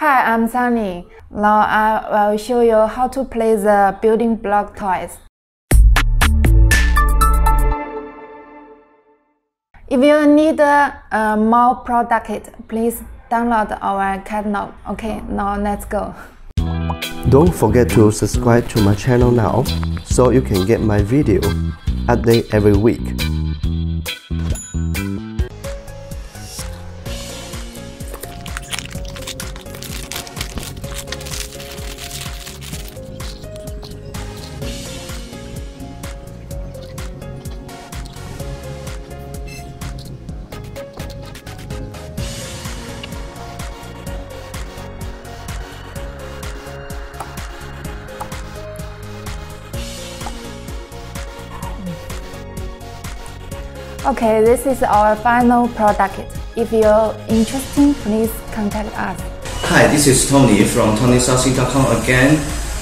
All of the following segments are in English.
Hi, I'm Sunny. Now I will show you how to play the building block toys. If you need more product, please download our catalog. Okay, now let's go. Don't forget to subscribe to my channel now so you can get my video update every week. Okay, this is our final product. If you're interested, please contact us. Hi, this is Tony from TonySourcing.com again.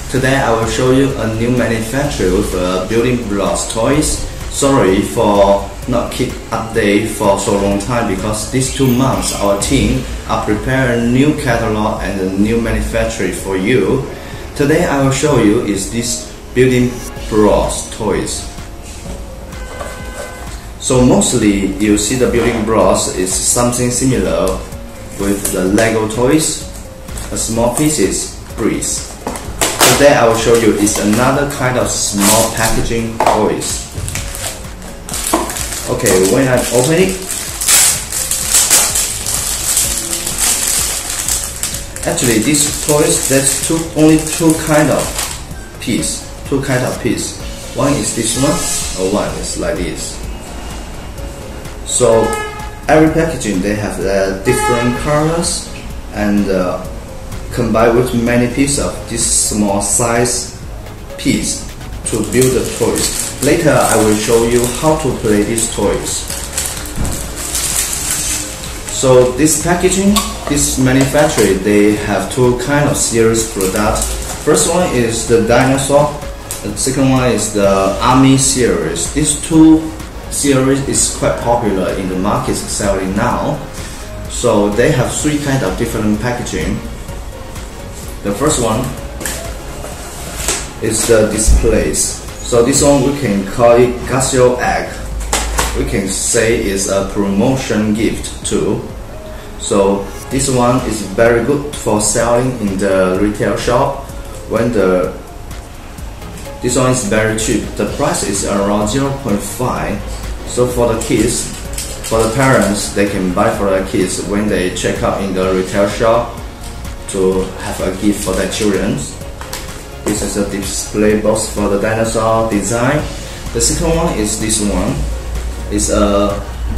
Today I will show you a new manufacturer of uh, building blocks toys. Sorry for not keep update for so long time because these two months our team are preparing new catalog and a new manufacturer for you. Today I will show you is this building blocks toys. So mostly you see the building blocks is something similar with the Lego toys, a small pieces, bricks. Today I will show you is another kind of small packaging toys. Okay, when I open it, actually these toys there's two only two kind of piece, two kind of piece. One is this one, or one is like this. So every packaging they have uh, different colors and uh, combined with many pieces of this small size piece to build the toys. Later I will show you how to play these toys. So this packaging, this manufacturer, they have two kind of series product. First one is the dinosaur, the second one is the army series. These two series is quite popular in the market selling now. So they have three kind of different packaging. The first one is the displays. So this one we can call it Gasio Egg. We can say is a promotion gift too. So this one is very good for selling in the retail shop when the this one is very cheap. The price is around 0.5. So for the kids, for the parents, they can buy for their kids when they check out in the retail shop to have a gift for their children. This is a display box for the dinosaur design. The second one is this one. It's a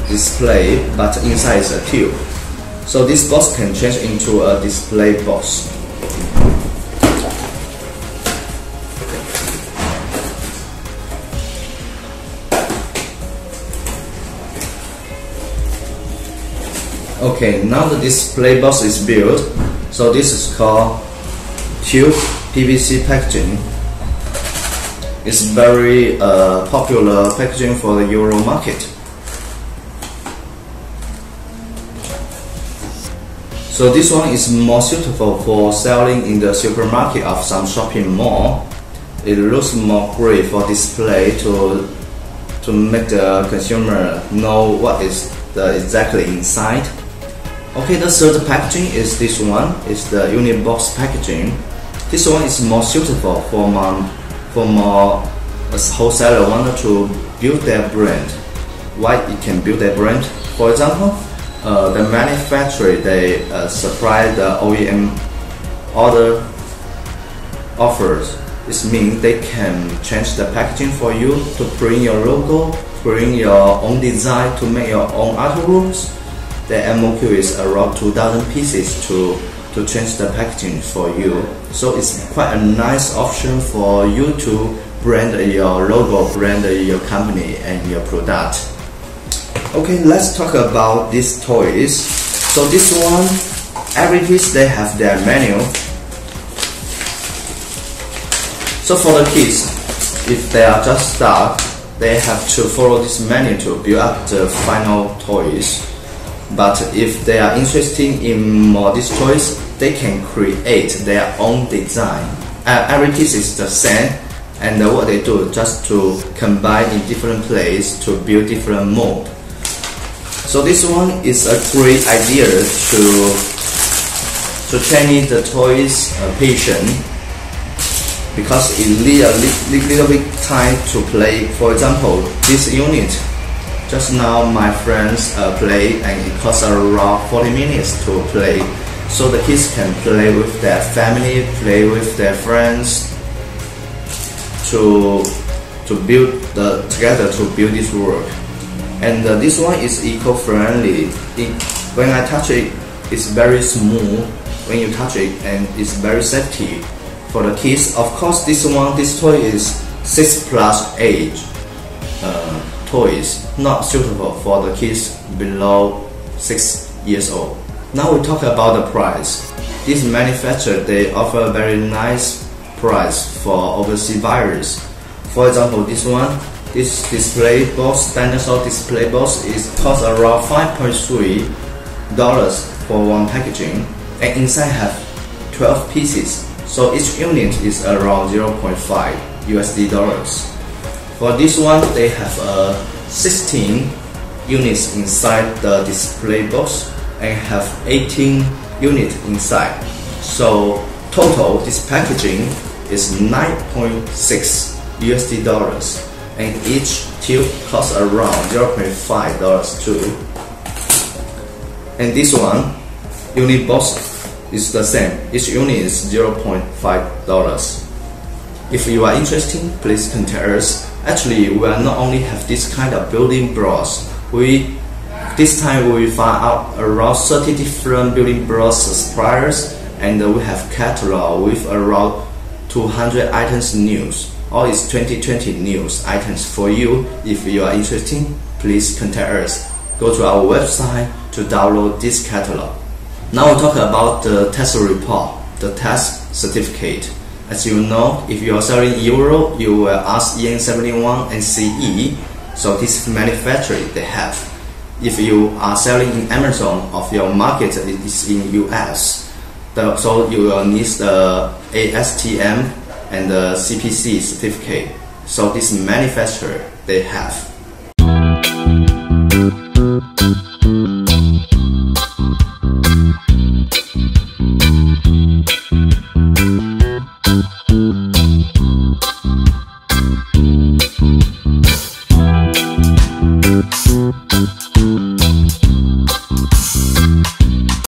display, but inside is a tube. So this box can change into a display box. Okay, now the display box is built. So this is called tube PVC packaging. It's very uh, popular packaging for the Euro market. So this one is more suitable for selling in the supermarket of some shopping mall. It looks more great for display to to make the consumer know what is the exactly inside. The third packaging is this one. It's the unit box packaging. This one is more suitable for more, for more wholesaler wanted to build their brand. Why it can build their brand? For example, uh, the manufacturer they uh, supply the OEM order offers. This means they can change the packaging for you to print your logo, print your own design to make your own artworks the MOQ is around 2000 pieces to, to change the packaging for you. So it's quite a nice option for you to brand your logo, brand your company and your product. Okay, let's talk about these toys. So this one, every piece they have their menu. So for the kids, if they are just start, they have to follow this menu to build up the final toys. But if they are interested in more toys, they can create their own design. Uh, every piece is the same, and what they do just to combine in different place to build different mold. So this one is a great idea to to train the toys uh, patient because it need a li little bit time to play. For example, this unit just now my friends uh, play and it costs around 40 minutes to play. So the kids can play with their family, play with their friends to to build the together to build this work. And uh, this one is eco-friendly. when I touch it, it's very smooth when you touch it and it's very safety for the kids. Of course, this one, this toy is six plus age uh, toys, not suitable for the kids below six years old. Now we talk about the price. This manufacturer they offer very nice price for overseas buyers. For example, this one, this display box, dinosaur display box is cost around 5.3 dollars for one packaging, and inside have 12 pieces so each unit is around 0.5 USD dollars. For this one, they have uh, 16 units inside the display box and have 18 units inside. So total, this packaging is 9.6 USD dollars and each tube costs around 0.5 dollars too. And this one, unit box is the same. Each unit is $0.5. If you are interested, please contact us. Actually, we are not only have this kind of building blocks. We this time we find out around 30 different building blocks suppliers and we have catalog with around 200 items news. All is 2020 news items for you. If you are interested, please contact us. Go to our website to download this catalog. Now we talk about the test report, the test certificate. As you know, if you are selling Euro, you will ask EN71 and CE. So this manufacturer they have. If you are selling in Amazon, of your market is in US, the, so you will need the ASTM and the CPC certificate. So this manufacturer they have.